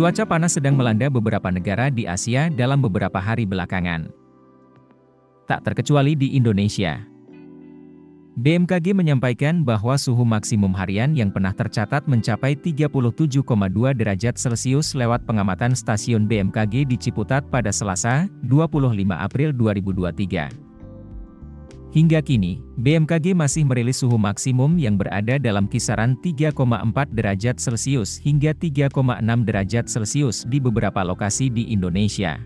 Cuaca panas sedang melanda beberapa negara di Asia dalam beberapa hari belakangan. Tak terkecuali di Indonesia. BMKG menyampaikan bahwa suhu maksimum harian yang pernah tercatat mencapai 37,2 derajat Celcius lewat pengamatan stasiun BMKG di Ciputat pada Selasa, 25 April 2023. Hingga kini, BMKG masih merilis suhu maksimum yang berada dalam kisaran 3,4 derajat Celcius hingga 3,6 derajat Celcius di beberapa lokasi di Indonesia.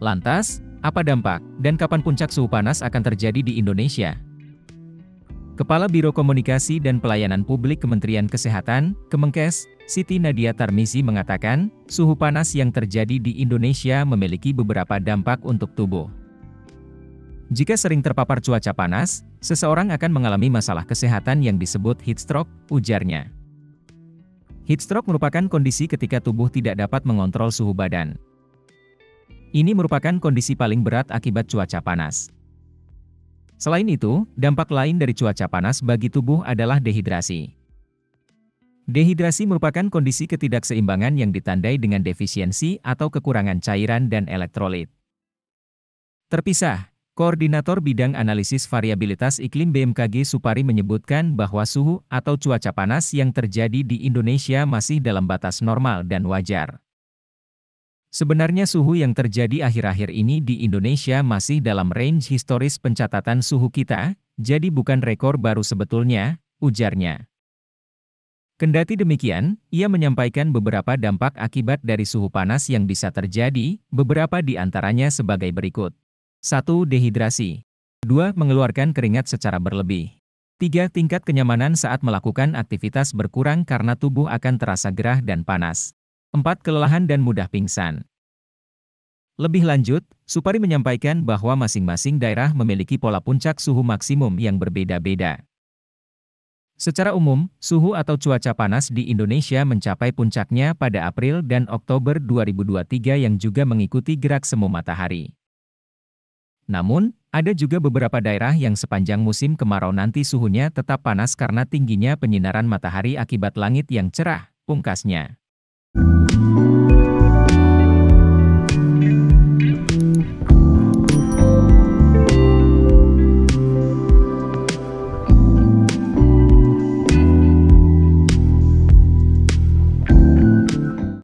Lantas, apa dampak dan kapan puncak suhu panas akan terjadi di Indonesia? Kepala Biro Komunikasi dan Pelayanan Publik Kementerian Kesehatan, Kemenkes, Siti Nadia Tarmizi mengatakan, suhu panas yang terjadi di Indonesia memiliki beberapa dampak untuk tubuh. Jika sering terpapar cuaca panas, seseorang akan mengalami masalah kesehatan yang disebut heat stroke, ujarnya. Heat stroke merupakan kondisi ketika tubuh tidak dapat mengontrol suhu badan. Ini merupakan kondisi paling berat akibat cuaca panas. Selain itu, dampak lain dari cuaca panas bagi tubuh adalah dehidrasi. Dehidrasi merupakan kondisi ketidakseimbangan yang ditandai dengan defisiensi atau kekurangan cairan dan elektrolit. Terpisah, Koordinator Bidang Analisis Variabilitas Iklim BMKG Supari menyebutkan bahwa suhu atau cuaca panas yang terjadi di Indonesia masih dalam batas normal dan wajar. Sebenarnya suhu yang terjadi akhir-akhir ini di Indonesia masih dalam range historis pencatatan suhu kita, jadi bukan rekor baru sebetulnya, ujarnya. Kendati demikian, ia menyampaikan beberapa dampak akibat dari suhu panas yang bisa terjadi, beberapa di antaranya sebagai berikut. 1. Dehidrasi. 2. Mengeluarkan keringat secara berlebih. 3. Tingkat kenyamanan saat melakukan aktivitas berkurang karena tubuh akan terasa gerah dan panas. 4. Kelelahan dan mudah pingsan. Lebih lanjut, Supari menyampaikan bahwa masing-masing daerah memiliki pola puncak suhu maksimum yang berbeda-beda. Secara umum, suhu atau cuaca panas di Indonesia mencapai puncaknya pada April dan Oktober 2023 yang juga mengikuti gerak semu matahari. Namun, ada juga beberapa daerah yang sepanjang musim kemarau nanti suhunya tetap panas karena tingginya penyinaran matahari akibat langit yang cerah, pungkasnya.